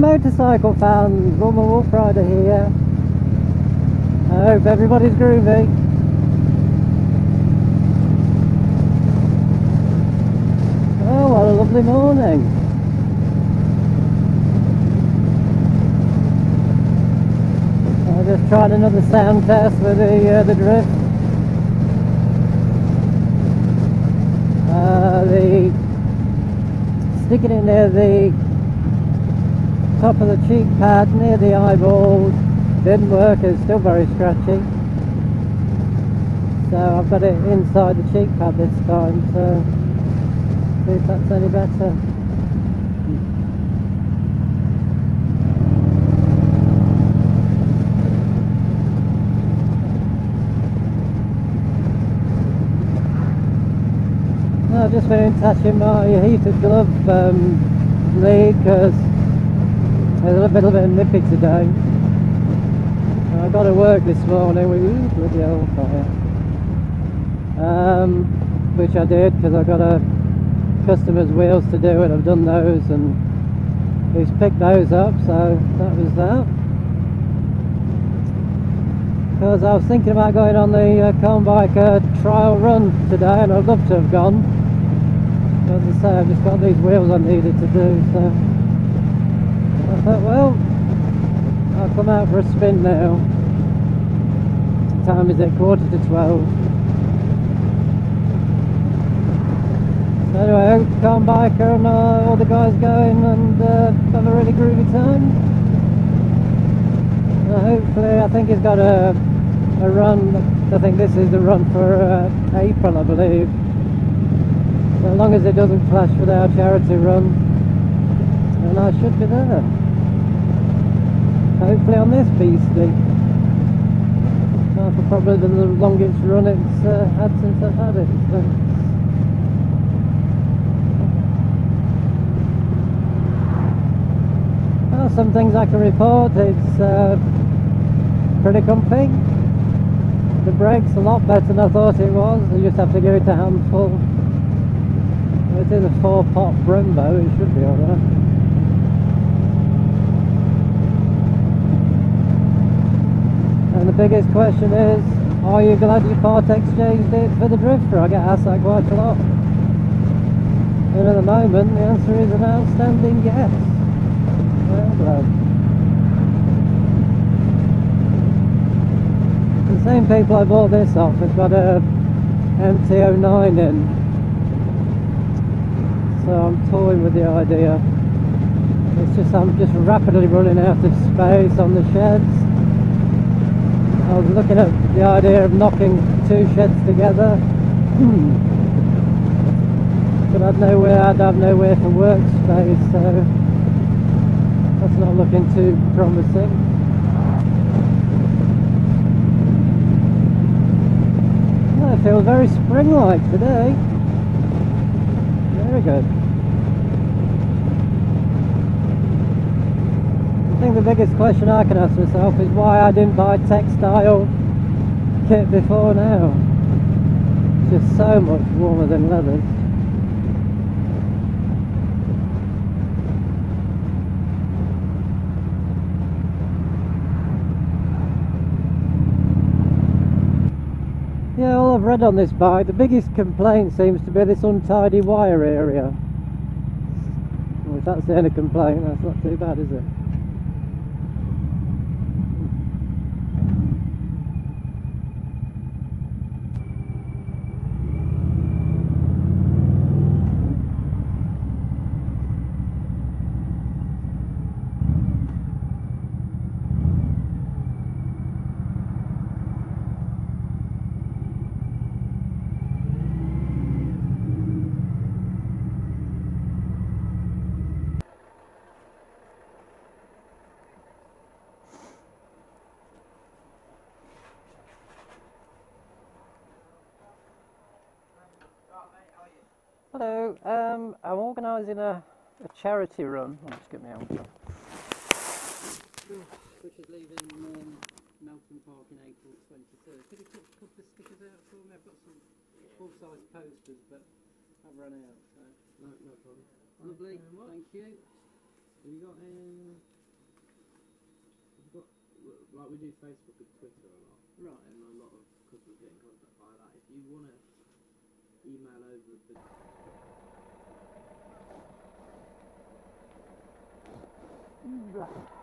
motorcycle fans, Woman Wolf Rider here. I hope everybody's groovy. Oh, what a lovely morning. I just tried another sound test with the, uh, the drift. Uh, the sticking it there, the top of the cheek pad near the eyeballs. didn't work, it's still very scratchy. So I've got it inside the cheek pad this time, so see if that's any better. I've just been touching my heated glove um, lead because a little bit of a nippy today. I got to work this morning with bloody hell fire. Um, which I did because I got a customer's wheels to do and I've done those and he's picked those up so that was that. Because I was thinking about going on the uh, Biker trial run today and I'd love to have gone. As I say, I've just got these wheels I needed to do so I thought well I'll come out for a spin now. Time is at quarter to twelve. So anyway, I hope Calm Biker and uh, all the guys going and uh, have a really groovy time. Uh, hopefully, I think he's got a, a run, I think this is the run for uh, April, I believe. So as long as it doesn't clash with our charity run, then I should be there hopefully on this beastie. For probably the longest run it's uh, had since I've had it. Well, some things I can report, it's uh, pretty comfy. The brake's a lot better than I thought it was, I just have to give it a handful. It's in a four pot Brembo, it should be alright. And the biggest question is, are you glad you part exchanged it for the drifter? I get asked that quite a lot. And at the moment, the answer is an outstanding yes. Well glad. The same people I bought this off have got a MT09 in. So I'm toying with the idea. It's just I'm just rapidly running out of space on the sheds. I was looking at the idea of knocking two sheds together. but I'd nowhere I'd have nowhere for workspace, so that's not looking too promising. It feels very spring-like today. Very good. I think the biggest question I can ask myself is why I didn't buy textile kit before now. It's just so much warmer than leathers. Yeah, all I've read on this bike, the biggest complaint seems to be this untidy wire area. Well, if that's the only complaint, that's not too bad, is it? Hello, um, I'm organising a, a charity run. I'll just get my helmet on. Which is leaving um, Melton Park in April 23rd. Could you put a couple of stickers out for me? I've got some full size posters, but I've run out. So. No, no problem. Lovely, thank you. Have you got any? like we do Facebook and Twitter a lot, Right. and a lot of customers get in contact by that. If you want to email over the Blah.